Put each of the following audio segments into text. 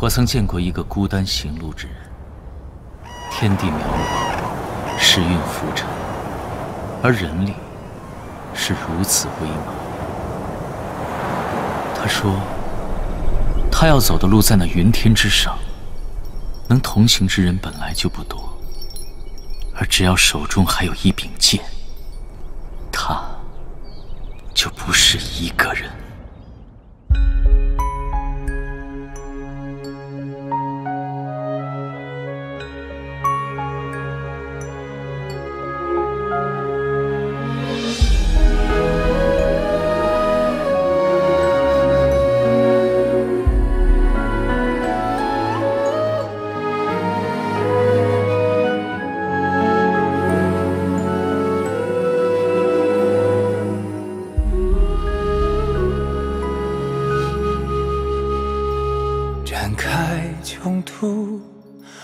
我曾见过一个孤单行路之人，天地渺茫，时运浮沉，而人力是如此微茫。他说，他要走的路在那云天之上，能同行之人本来就不多，而只要手中还有一柄剑，他就不是一个人。穷途，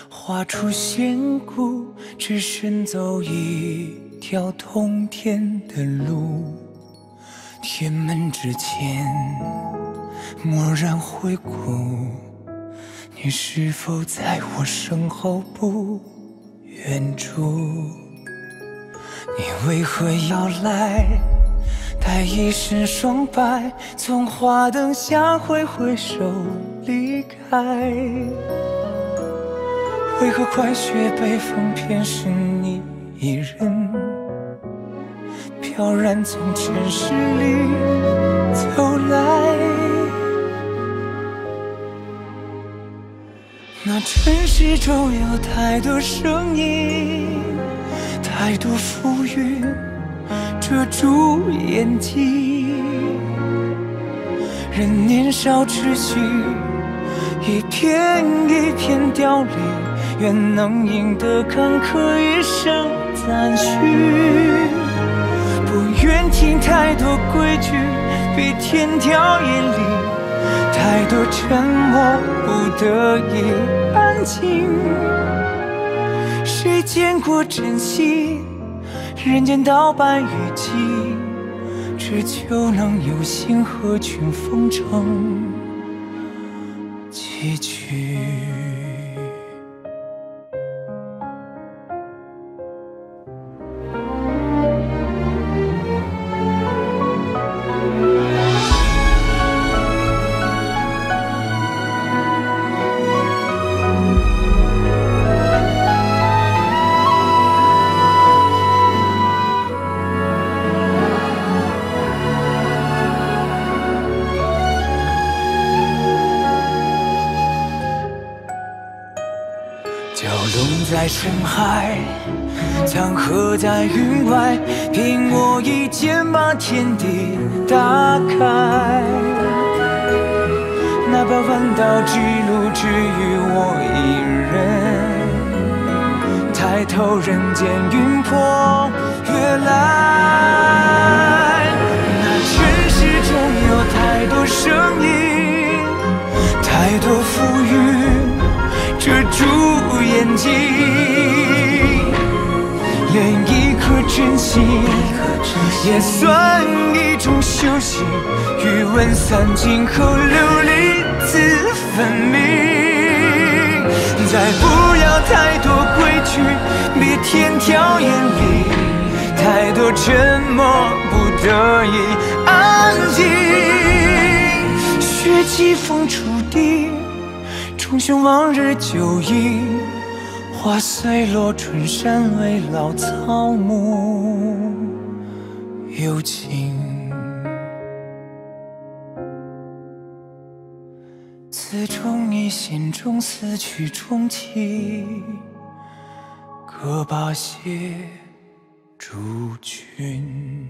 画出仙骨，只身走一条通天的路。天门之前，蓦然回顾，你是否在我身后不远处？你为何要来？带一身霜白，从花灯下挥挥手离开。为何快雪北风，偏是你一人，飘然从尘世里走来？那尘世中有太多声音，太多浮云。遮住眼睛，人年少痴情，一片一片凋零。愿能赢得坎坷一生赞许，不愿听太多规矩，比天条严厉。太多沉默，不得已安静。谁见过真心？人间刀般雨季，只求能有幸和君风成几句。融在深海，江河在云外，凭我一剑把天地打开。哪怕弯道之路只余我一人，抬头人间云破月来。心，连一颗真心也算一种修行。余温散尽后，流离自分明。再不要太多规矩，别天条严厉。太多沉默，不得已安静。血迹风注定。重寻往日旧影，花随落，春山未老，草木有情。此中你心中思绪重启，可把血诸君。